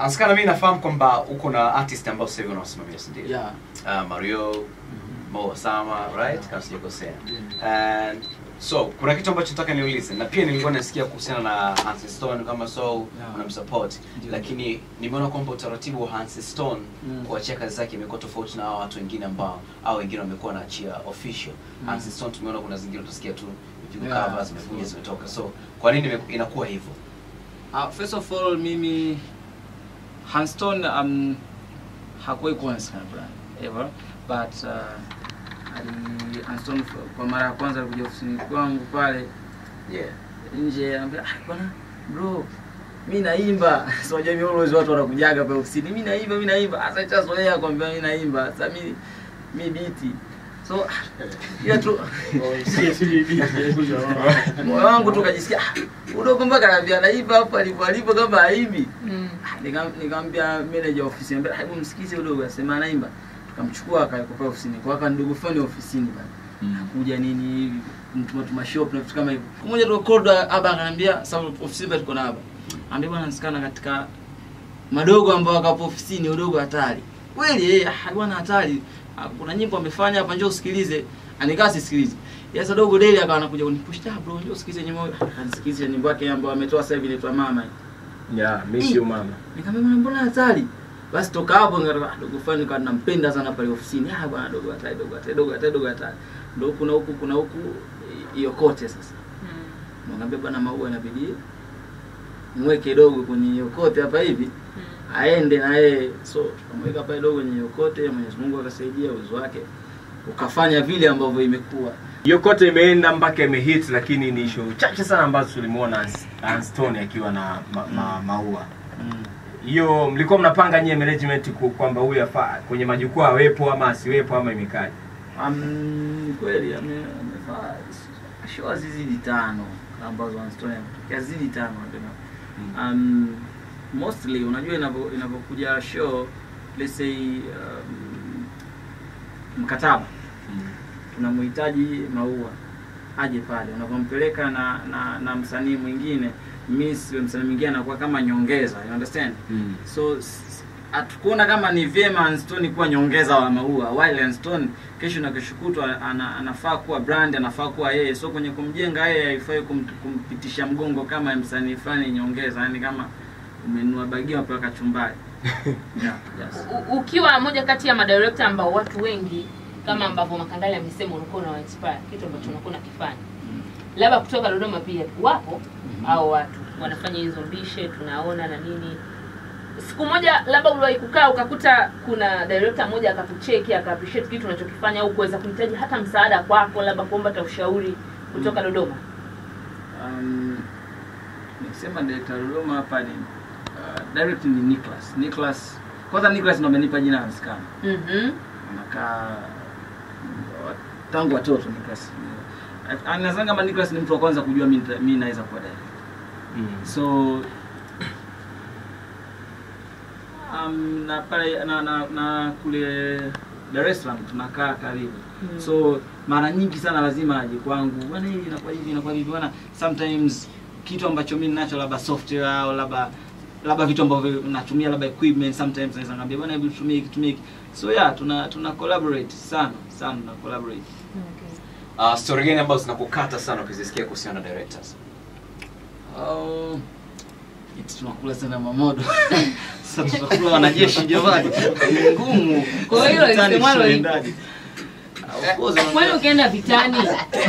Askana, mimi nafahamu kwamba uko na artist ambao sasa hivi unawasimamia, si ndio? yeah Uh, Mario, Mo Osama, right? Kama sijakosea. And so kuna kitu ambacho nataka niulize na pia nilikuwa nasikia kuhusiana na Hansi Stone kama so Yeah. unamsupport yeah. lakini nimeona kwamba utaratibu wa Hansi Stone Mm. kuachia kazi zake imekuwa tofauti na watu wengine ambao au wengine wamekuwa wanaachia official. Mm. Hansi Stone tumeona kuna zingine utasikia tu vipigo Yeah. covers zimekuja zimetoka. So kwa nini inakuwa hivyo? Uh, first of all mimi Hanston um, hakuwahi kuwa na sana brand ever. But uh, ali Hanston kwa mara ya kwanza alikuja ofisini kwangu pale. Yeah. nje anambia ah bwana bro mi naimba. So unajua mimi always watu wanakujaga pale ofisini mi naimba mi naimba. Sasa chazoea kwambia mi naimba. Sasa mi mi biti so ila tu moyo wangu tukajisikia ah, udogo mpaka anambia naimba hapo alipo alipo kama haimbi. Mm. Nika- nikamwambia manager ofisi ambia hebu msikize udogo asema anaimba tukamchukua akaikopa ofisini. Kwa aka ndugu fulani ofisini pale. Kuja nini hivi? Mtuma tuma shop na vitu kama hivyo. Mmoja record aba akaniambia sababu ofisini pale tuko na aba ambia bwana nasikana katika madogo ambao wakapo ofisini udogo hatari. Kweli Yeye ah, bwana hatari. Ah, kuna nyimbo amefanya hapa njoo usikilize. Anikaa sisikilize Yes, dogo deli akawa anakuja kunipush ah bro njoo usikilize nyimbo. Akanisikilize nyimbo yake ambayo ametoa sasa hivi inaitwa mama Yeah, mimi sio mama. nikamwambia mbona hatari basi toka hapo nikatoka dogo fulani kwa nampenda sana pale ofisini ah bwana dogo hatari dogo hatari dogo hatari dogo hatari ndio kuna huku kuna huku hiyo kote sasa Mm. bwana maua inabidi mweke dogo kwenye hiyo kote hapa hivi Mm. aende na yeye so tukamweka pale dogo kwenye hiyo kote Mwenyezi Mungu akasaidia uwezo wake ukafanya vile ambavyo imekuwa Hiyo kote imeenda mpaka imehit, lakini ni show chache sana ambazo tulimuona Anstone akiwa na ma, ma, maua. Hiyo Mm. mlikuwa mnapanga nyie management kwamba huyu afaa kwenye majukwaa awepo ama asiwepo ama imekaje? Um, kweli ame- amefaa show zizidi tano ambazo Anstone ametokea zidi tano. Um, mostly unajua inapo- inapokuja show let's say um, mkataba tunamhitaji maua aje pale. Unapompeleka na na, na msanii mwingine miss msanii mwingine anakuwa kama nyongeza you understand? Mm. so hatukuona kama ni vyema Anstone kuwa nyongeza wa maua. While Anstone kesho na kesho kutwa ana, anafaa kuwa brand anafaa kuwa yeye. So kwenye kumjenga yeye haifai kum, kumpitisha mgongo kama msanii fulani nyongeza yani kama umenunua bagia paka kachumbari. Yeah, yes. U- ukiwa moja kati ya madirekta ambao watu wengi kama ambavyo makandali amesema unakuwa una inspire kitu ambacho unakuwa unakifanya. Labda kutoka dodoma pia wapo au watu wanafanya hizo mbishe tunaona na nini. Siku moja labda uliwahi kukaa ukakuta kuna director mmoja akakucheki aka appreciate kitu unachokifanya au kuweza kuhitaji hata msaada kwako labda kuomba ta ushauri kutoka dodoma? Um, nikisema director Dodoma hapa ni uh, direct ni Nicholas. Nicholas kwanza Nicholas ndo amenipa jina la Skana Mhm. Mm anakaa tangu watoto Nicholas anazanga kama Nicholas ni mtu wa kwanza kujua mimi mimi naweza kuwa director so um, na pale na, na, na kule Dar es Salaam tunakaa karibu. Mm. so mara nyingi sana lazima aje kwangu bwana hili inakuwa hivi inakuwa hivi. Bwana sometimes kitu ambacho mimi ninacho labda software au labda labda vitu ambavyo natumia labda equipment sometimes naweza ngambia bwana hebu tutumie hiki tumie hiki. So yeah tuna tuna collaborate sana sana na collaborate. Okay. Uh, story gani ambazo zinakukata sana ukizisikia kuhusiana na directors? Oh, eti tunakula sana mamodo. Sasa tunakula wanajeshi jamani. Ngumu. Kwa hiyo ni lisemwalo kwani ukienda vitani?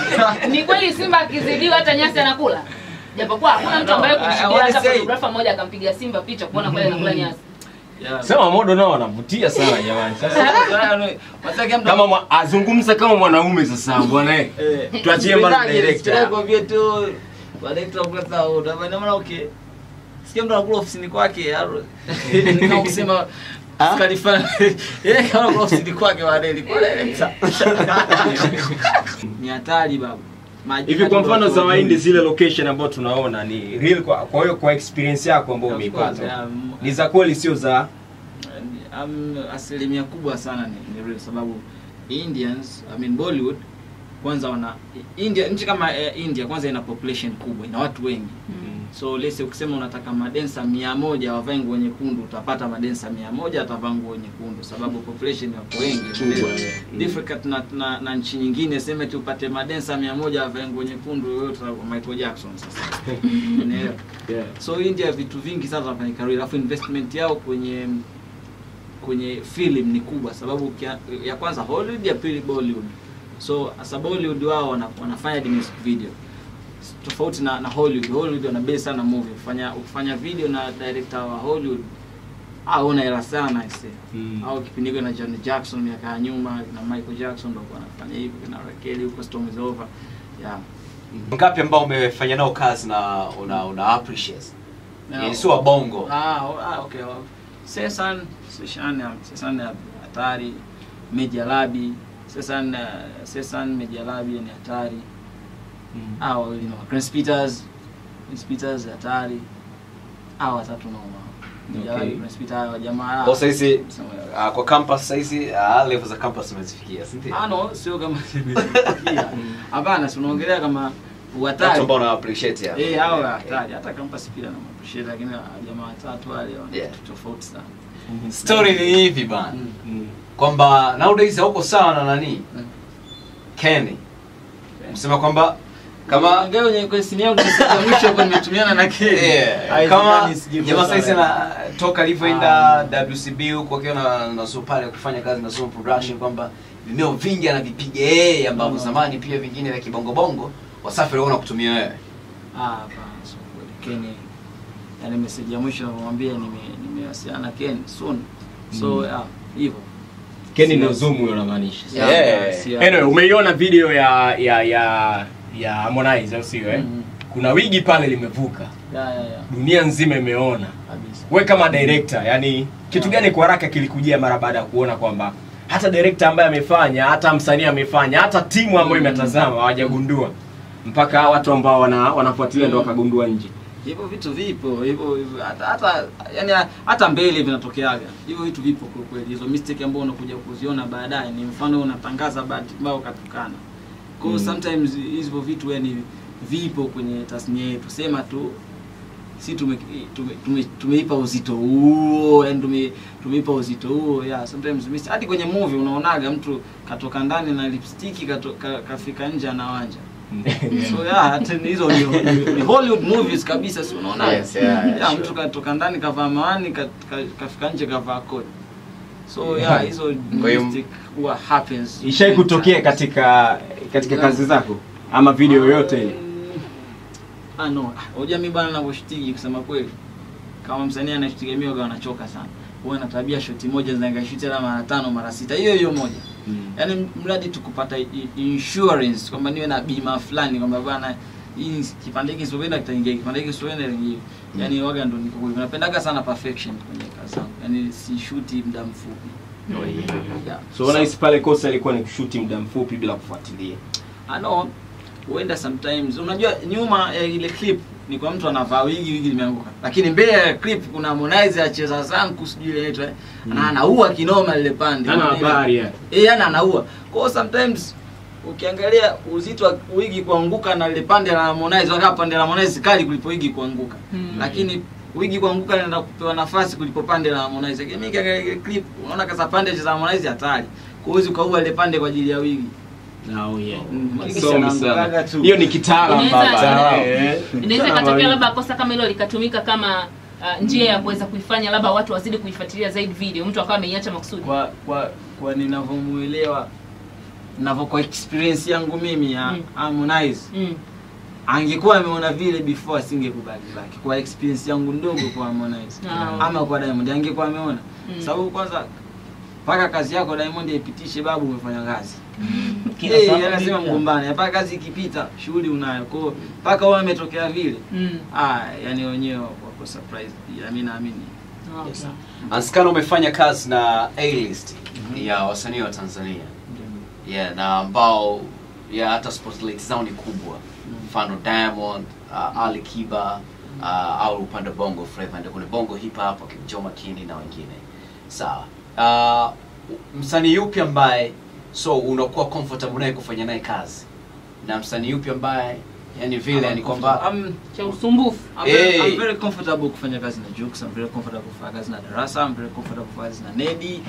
Ni kweli simba akizidiwa hata nyasi anakula japokuwa hakuna mtu ambaye hata fotografa mmoja akampiga simba picha kuona kweli anakula nyasi Yeah. Sema modo nao wanavutia sana jamani. Sasa kama mwa, azungumza kama mwanaume sasa bwana eh. Tuachie mbali director. Kwa kuambia tu wa director sawa, utafanya maana okay. Sikia mtu anakula ofisini kwake aro- ni kama kusema kalifanya Yeye kama ofisini kwake wa director. Ni hatari baba. Hivi kwa mfano za Wahindi zile location ambayo tunaona ni real kwa kwa hiyo kwa experience yako ambayo umeipata. um, Ni za kweli sio za um, asilimia kubwa sana ni, ni real sababu Indians I mean Bollywood kwanza wana India nchi kama eh, India kwanza ina population kubwa ina watu wengi so lesi ukisema unataka madensa mia moja wavae nguo nyekundu utapata madensa mia moja atavaa nguo nyekundu sababu population wako wengi. Different difficult na, na, na nchi nyingine seme tu upate madensa mia moja wavae nguo nyekundu wewe wa Michael Jackson sasa. Unaelewa Yeah. so India vitu vingi sasa wanafanya career alafu investment yao kwenye kwenye film ni kubwa sababu kia, ya kwanza Hollywood ya pili Bollywood. So asa Bollywood wao wana, wanafanya music video tofauti na, na Hollywood. Hollywood wana base sana movie. Kufanya ukifanya video na director wa Hollywood au una hela sana ise Mm. au kipindi hiko na John Jackson miaka ya nyuma na Michael Jackson ndio kwa anafanya hivi na Rakeli huko Storm is over. Yeah. Ngapi ambao umefanya nao kazi na una, una appreciate? Yani sio wabongo. Ah, oh, ah, okay. well, Sesan, Sesan, Sesan uh, hatari, Media Labi, Sesan, Sesan, Media Labi ni hatari. Mm. Ah, you know, Chris Peters, Chris Peters hatari. Ah, watatu noma. Okay. Peters, jamaa. kwa saizi Somewhere. uh, kwa campus saizi uh, level za campus umezifikia si ndio Ah, no, sio kama nimefikia. Hapana, kama watu ambao una appreciate ya Eh, hao hatari. Hata campus pia na appreciate lakini ah, jamaa watatu wale wana Yeah. tofauti sana. story ni hivi bana Mm. Mm. kwamba nowadays hauko sawa na nani Mm. Kenny msema kwamba kama Ngao yenye kwenye simu yangu ya mwisho kwa nimetumiana na Ken. Yeah, kama jamaa sasa na toka alivyoenda WCB huko akiwa na na so pale kufanya kazi na Zoom Production kwamba vimeo vingi anavipiga yeye ambavyo Mm. zamani pia vingine vya kibongo bongo Wasafi waliona kutumia wewe. Ah, hapana, sio kweli. Ken yani message ya mwisho namwambia nime nimewasiliana na Ken soon. So Mm. yeah, hivyo. Kenny ndio Zoom huyo unamaanisha. Yeah, Yeah. yeah, Anyway, umeiona video ya ya ya ya Harmonize au sio eh? Mhm. Kuna wigi pale limevuka. Yeah, yeah, yeah. Dunia nzima imeona. Kabisa. We kama director, yani kitu gani kwa haraka kilikujia mara baada ya kuona kwamba hata director ambaye amefanya, hata msanii amefanya, hata timu ambayo Mm. imetazama hawajagundua mpaka watu ambao wana, wanafuatilia ndo Mm. wakagundua nje. Hivyo vitu vipo, hivyo hivyo, hata hata yani hata mbele vinatokeaga. Hivyo vitu vipo kwa kweli. Hizo mistake ambazo unakuja kuziona baadaye ni mfano unatangaza bahati mbaya ukatukana. Kwa hiyo Mm. sometimes hizo vitu yani vipo kwenye tasnia yetu. Sema tu si tume, tume, tume, tumeipa uzito huo yani tume, tumeipa uzito huo yeah, sometimes miss. hadi kwenye movie unaonaga mtu katoka ndani na lipstick kato, ka, kafika nje anawanja so yeah, hata hizo ni, ni, Hollywood movies kabisa, si unaona? Yes, yeah, yeah, yeah, sure. mtu katoka ndani kavaa mawani ka, ka, kafika nje kavaa koti. So Yeah. hizo mistake huwa happens. Ishai kutokea katika katika kazi zako ama video yoyote ile? Ah no, Ah, unajua mimi bwana ninavyoshtiki kusema kweli. Kama msanii anashtiki mimi anachoka sana. Huwa na tabia shoti moja zinaweza shuti hata mara tano mara sita. Hiyo hiyo moja. Mm. Yaani mradi tukupata insurance kwamba niwe na bima fulani kwamba bwana hii kipande hiki sipenda kitaingia kipande hiki sipoenda kitaingia. Yaani waga ndo niko hivyo. Napendaga sana perfection kwenye kazi zangu. Yaani si shuti muda mfupi. Yeah. So unahisi pale kosa ilikuwa ni kushuti muda mfupi bila kufuatilia. Ah, no, huenda sometimes unajua nyuma ya ile clip ni kwa mtu anavaa wigi wigi limeanguka lakini mbele ya clip kuna Harmonize acheza zanku sijui ile inaitwa mm. na anaua kinoma lile pande Hana habari eh yani anaua kwa sometimes ukiangalia uzito wa wigi kuanguka na lile pande la Harmonize wakati pande la Harmonize kali kulipo wigi kuanguka. Mm. lakini wigi kuanguka linaenda kupewa nafasi kulipo pande la Harmonize. Lakini mimi kiangalia ile clip unaona kasa pande za Harmonize hatari. Kuwezi kaua ukaua ile pande kwa ajili ya wigi. Oh yeah. Mm, Somi sana. Hiyo ni kitaalamu baba. inaweza- katokea Kama ikatokea labda kosa kama hilo likatumika kama uh, njia ya kuweza kuifanya labda watu wazidi kuifuatilia zaidi video. Mtu akawa ameiacha makusudi. Kwa kwa kwa ninavyomuelewa navyo kwa experience yangu mimi ya Mm. Harmonize mm. angekuwa ameona vile before asingekubali baki kwa experience yangu ndogo kwa Harmonize no. ama kwa Diamond angekuwa ameona Mm. sababu kwanza mpaka kazi yako Diamond ipitishe babu umefanya kazi Kila Eh, anasema mgombane mpaka kazi ikipita shughuli unayo kwa hiyo mpaka wao ametokea vile Mm. ah yani wenyewe wako surprise pia mimi naamini Okay. Yes. Anskana umefanya kazi na A-list mm -hmm. ya wasanii wa Tanzania. Yeah, na ambao ya hata spotlight zao ni kubwa. Mfano Diamond, uh, Ali Kiba, uh, au upande Bongo Flava ndio kule Bongo Hip Hop akina Joh Makini na wengine. Sawa. Uh, msanii yupi ambaye so unakuwa comfortable naye kufanya naye kazi na msanii yupi ambaye yani vile yani kwamba I'm, cha usumbufu I'm, very, Hey. I'm very comfortable kufanya kazi na Jux. I'm very comfortable kufanya kazi na Darasa. I'm very comfortable kufanya kazi na Nedi.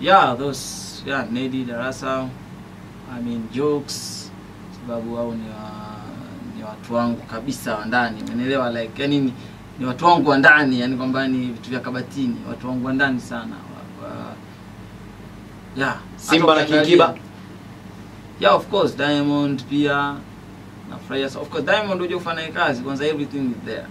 Yeah, those yeah, Nedi, Darasa. I mean jokes, sababu wao ni wa, ni watu wangu kabisa wa ndani. Umeelewa like yani ni, ni watu wangu wa ndani, yani kwamba ni vitu vya kabatini, watu wangu wa ndani sana. Wa, wa, yeah, Simba na Kingiba Yeah, of course Diamond pia nafurahia so of course Diamond unajua kufanya kazi kwanza everything is there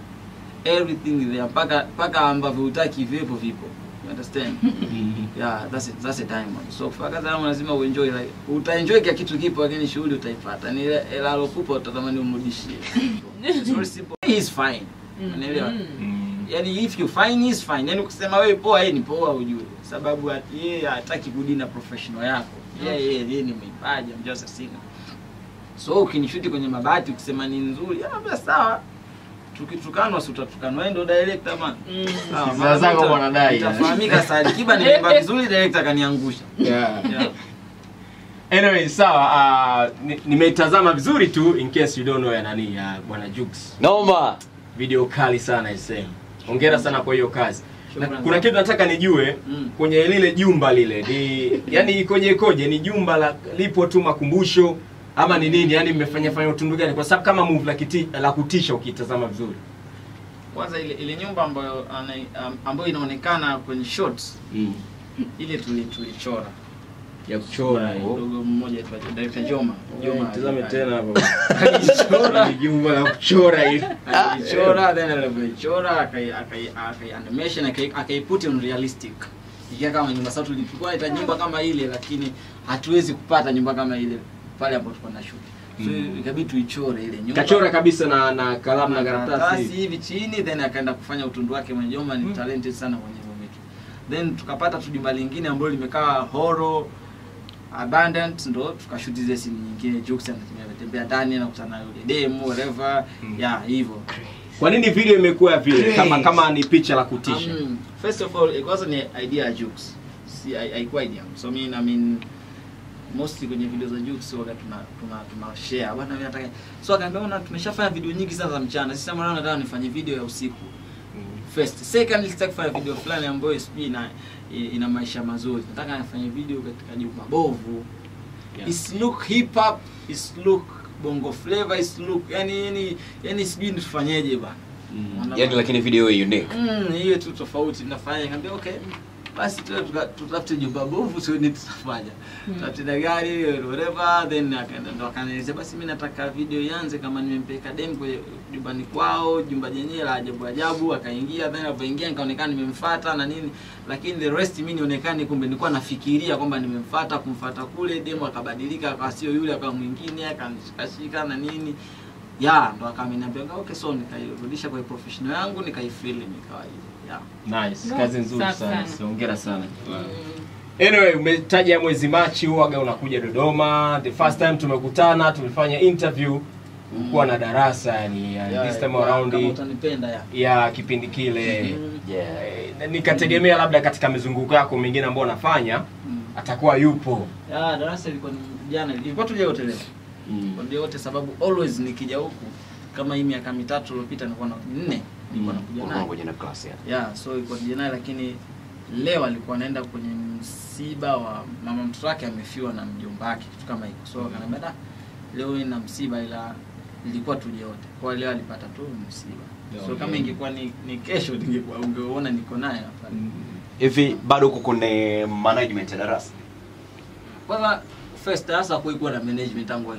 everything is there mpaka mpaka ambavyo utaki vipo vipo you understand? Yeah that's it that's a diamond. So kufanya kazi lazima uenjoy like utaenjoy kia kitu kipo lakini shughuli utaifuata. ni ile ile alokupa utatamani umrudishie. It's very simple. He is fine. Unaelewa? Yaani if you fine is fine. Yaani ukisema wewe poa yeye ni poa ujue. Sababu at- yeye hataki kudina professional yako. Yeye yeye yeye ni mwipaji I'm just a singer so ukinishuti kwenye mabati ukisema ni nzuri ah sawa tukitukanwa si utatukanwa wewe ndio director man Mm. Ah, zako bwana dai, sasa itafahamika ni Kiba nimeimba vizuri director kaniangusha. Yeah. yeah. Anyway, sawa. Uh, ni- vizuri tu in case you don't know ya nani ya uh, bwana Jux. Naomba. Video kali sana isema. Hongera sana kwa hiyo kazi. Na, kuna kitu nataka nijue Mm. kwenye lile jumba lile ni yani ikoje ikoje ni jumba la lipo tu makumbusho ama ni nini? Yani mmefanya fanya utundu gani? Kwa sababu kama move la, kiti, la kutisha ukitazama vizuri. Kwanza ile ile nyumba ambayo ambayo inaonekana kwenye shots ile tuli tulichora. Ya kuchora ndugu mmoja tu director Joma Joma tazame tena hapo. Alichora. Ni jumba la kuchora ile, alichora then alivyoichora akai akai akai animation akai akai put on realistic. Ikia kama nyumba sasa tulikuwa ita nyumba kama ile lakini hatuwezi kupata nyumba kama ile pale ambapo tulikuwa na shoot. So Mm. ikabidi tuichore ile nyumba. Kachora kabisa na na kalamu na karatasi. Hivi chini then akaenda kufanya utundu wake mwenye Joma ni talented sana kwenye hivyo vitu. Then tukapata tu jumba lingine ambalo limekaa horror abundant ndo tukashuti zile scene nyingine jokes anatembea ndani anakutana na yule demo whatever. Mm. yeah hivyo. Kwa nini video imekuwa vile? Kama kama ni picha la kutisha. Um, first of all, it wasn't an idea jokes. Si hai- haikuwa idea. So I mean, I mean mostly kwenye video za Jukes waga tuna tuna tuna share. Bwana mimi nataka. So akaambia bwana tumeshafanya video nyingi sana za mchana. Sasa mara nataka nifanye video ya usiku. First, second nilitaka kufanya video fulani ambayo sijui ina ina maisha mazuri. Nataka nifanye video katika jumba bovu. Yeah. Is look hip hop, is look bongo flavor, is look yani yani yani sijui nifanyeje bwana. Mm. yani lakini video hiyo unique Mm, hiyo tu tofauti nafanya nikamwambia okay basi tutafute nyumba bovu tuone tutafanya tutafute na gari whatever then akaenda ndo akanielezea basi mimi nataka video ianze kama nimempeleka dem kwa nyumbani kwao jumba jenyewe la ajabu ajabu. Akaingia then alipoingia nikaonekana nimemfuata na nini. Lakini the rest mimi nionekane kumbe nilikuwa nafikiria kwamba nimemfuata kumfuata kule demo akabadilika akawa sio yule akawa mwingine akanishikashika na nini. Ya ndo akameniambia okay so nikairudisha kwa professional yangu nikaifili nikawa hivi nice. Kazi nzuri sana. sana. So, hongera sana. Anyway umetaja mwezi machi huaga unakuja dodoma. The first time tumekutana tumefanya interview. Kuwa na darasa yani yeah, Ya, this time around utanipenda ya. yeah, kipindi kile. Mm. yeah. Eh, nikategemea labda katika mizunguko yako mingine ambayo unafanya Mm. atakuwa yupo. Ya darasa ilikuwa ni jana ilikuwa tuje yote leo Mm. kwa yote sababu always nikija huku kama hii miaka mitatu iliyopita nilikuwa na nne na class ya ya so ilikuwa nakuja naye lakini leo alikuwa anaenda kwenye msiba wa mama mtoto wake amefiwa na mjomba wake kitu kama hiko. So akaniambia da leo ina msiba ila ilikuwa tuje wote kwa leo alipata tu msiba. So kama ingekuwa ni, ni kesho ningekuwa ungeona niko naye hapa. Hivi bado uko kwenye management ya darasa? Kwanza first darasa hakuwahi kuwa na management tangu.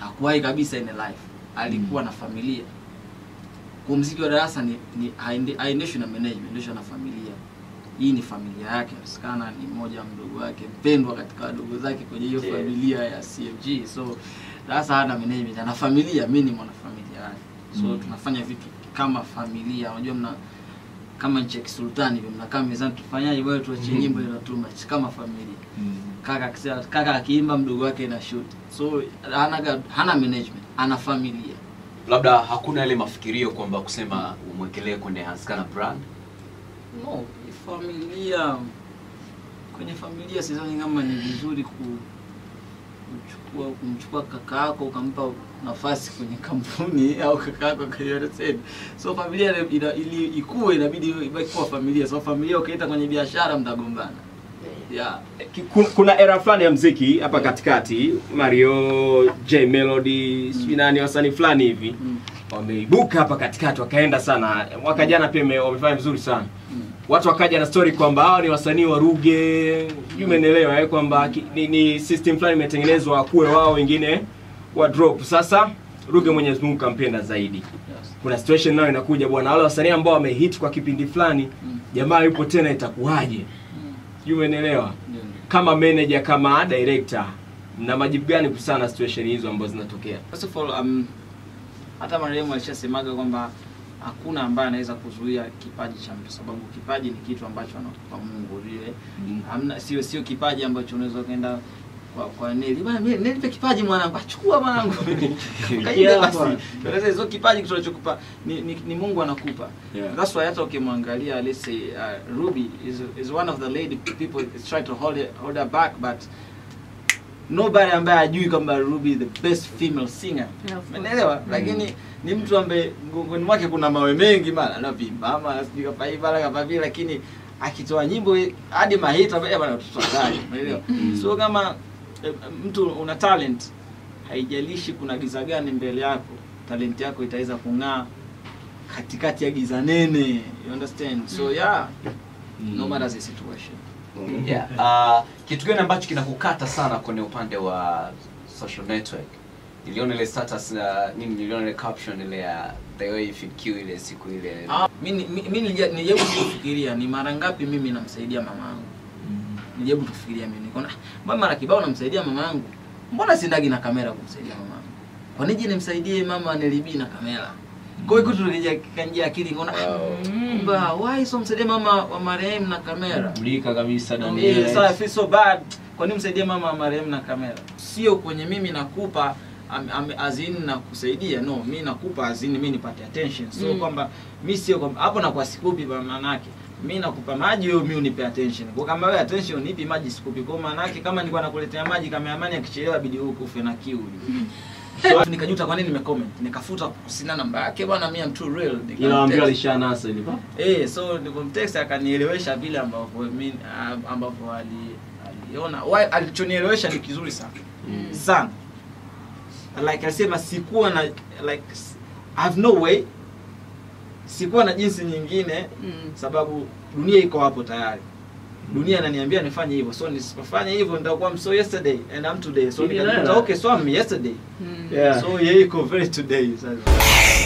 Hakuwahi kabisa in life. Alikuwa na familia. Kwa mziki wa darasa ni, ni haende- haendeshwi na management, endeshwa na familia. Hii ni familia yake. Skana ni mmoja wa mdogo wake mpendwa katika wadogo zake kwenye hiyo Yeah. familia ya CFG. So darasa hana management, ana familia, mimi ni mwanafamilia yake. So Mm. tunafanya vitu kama familia. Unajua mna kama nchi ya kisultani hivyo mnakaa mezani tufanyaje bwana tuachie nyimbo ile too much kama familia kaka kisa, kaka akiimba mdogo wake na shoot so hana hana management ana familia labda hakuna yale mafikirio kwamba kusema umwekelee kwenye Hanskana brand? No familia. Kwenye familia sidhani kama ni vizuri ku kuchukua kumchukua kaka yako ukampa nafasi kwenye kampuni au kaka yako kayoteseni so familia ina- ili ikue inabidi ibaki kuwa familia. So familia ukiita kwenye biashara mtagombana yeah. Kuna era fulani ya mziki hapa katikati mario j melody sijui nani wasanii fulani hivi Mm. wameibuka hapa katikati wakaenda sana mwaka jana pia wamefanya vizuri sana Mm. watu wakaja na story kwamba hawa ni wasanii wa ruge sijui umeelewa eh, kwamba ni, ni system fulani imetengenezwa kuwe wao wengine wa drop sasa ruge mwenyezi mungu kampenda zaidi kuna situation nayo inakuja bwana wale wasanii ambao wamehit kwa kipindi fulani Mm. jamaa yupo tena itakuwaje Mm. Umeelewa kama manager kama director na majibu gani kuhusiana na situation hizo ambazo zinatokea? First of all, um, hata marehemu alishasemaga kwamba hakuna ambaye anaweza kuzuia kipaji cha mtu, sababu kipaji ni kitu ambacho anakupa Mungu. Vile. Hamna, sio sio kipaji ambacho unaweza kaenda kwa kwa Neli bwana, Neli nipe kipaji mwanangu, achukua mwanangu, kaide basi. bwana. Hizo kipaji tunachokupa ni, ni, ni Mungu anakupa. Yeah. That's why hata ukimwangalia let's say uh, Ruby is is one of the lady people is try to hold it, hold her back but nobody ambaye ajui kwamba Ruby the best female singer Yeah, Lakini mm. ni mtu ambaye mgongoni mwake kuna mawe mengi mara anavimba ama sijui kapa hivi mara kapa vile lakini akitoa nyimbo hadi mahita bwana bwana tutadai umeelewa so kama eh, mtu una talent haijalishi kuna giza gani mbele yako talent yako itaweza kung'aa katikati ya giza nene you understand? So yeah. No matter the situation. Yeah. uh, kitu gani ambacho kinakukata sana kwenye upande wa social network? Niliona ile status na nini niliona ile caption ile ya the way if it kill ile siku ile. Ah, mimi ni- mi- mi nilija- nilijaribu kufikiria ni mara ngapi mimi namsaidia mamangu yangu nilijaribu kufikiria mimi nikaona "Ah, mbona mara kibao namsaidia mama yangu mbona sindagi na kamera kumsaidia mama yangu kwa nini nimsaidie mama nilibii na kamera kwa hiyo kitu kanjia akili ngona ah, kumbe why so msaidie mama wa marehemu na kamera Mlika kabisa Yeah, so I feel so bad. Kwa nini msaidie mama wa marehemu na kamera? Sio kwenye mimi nakupa am- am- azini na kusaidia no, mi nakupa azini mi nipate attention. So Mm. kwamba mi sio kwamba hapo na kwa sikupi maana yake. Mi nakupa maji wewe mi unipe attention. Kwa kama wewe attention nipi maji sikupi. Kwa maana yake kama nilikuwa nakuletea maji kama amani akichelewa bidi wewe ufe na kiu. So nikajuta kwa nini nimecomment. Nikafuta sina namba yake bwana mimi am too real. Nikamwambia alishana sasa alishanasa ile Eh, so nikomtext akanielewesha vile ambavyo mi ah, ambavyo ali aliona. Why alichonielewesha ni kizuri sana. Sana. Like alisema sikuwa na like I have no way. Sikuwa na jinsi nyingine Mm. sababu dunia iko hapo tayari. Dunia ananiambia nifanye hivyo. So nisipofanya hivyo nitakuwa so yesterday and I'm today. So nikakuta okay so I'm yesterday. Mm. Yeah. So yeye iko very today sasa.